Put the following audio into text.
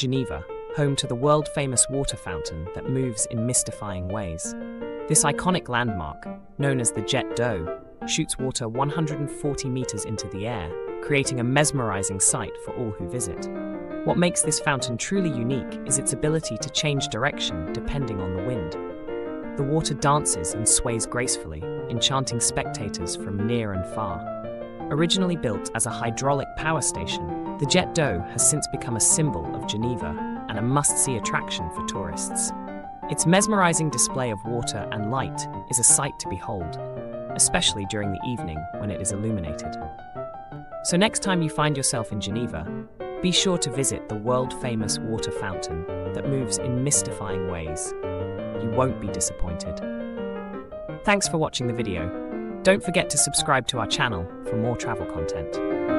Geneva, home to the world famous water fountain that moves in mystifying ways. This iconic landmark, known as the Jet d'eau, shoots water 140 meters into the air, creating a mesmerizing sight for all who visit. What makes this fountain truly unique is its ability to change direction depending on the wind. The water dances and sways gracefully, enchanting spectators from near and far. Originally built as a hydraulic power station, the Jet d'eau has since become a symbol of Geneva and a must-see attraction for tourists. Its mesmerizing display of water and light is a sight to behold, especially during the evening when it is illuminated. So next time you find yourself in Geneva, be sure to visit the world-famous water fountain that moves in mystifying ways. You won't be disappointed. Thanks for watching the video. Don't forget to subscribe to our channel for more travel content.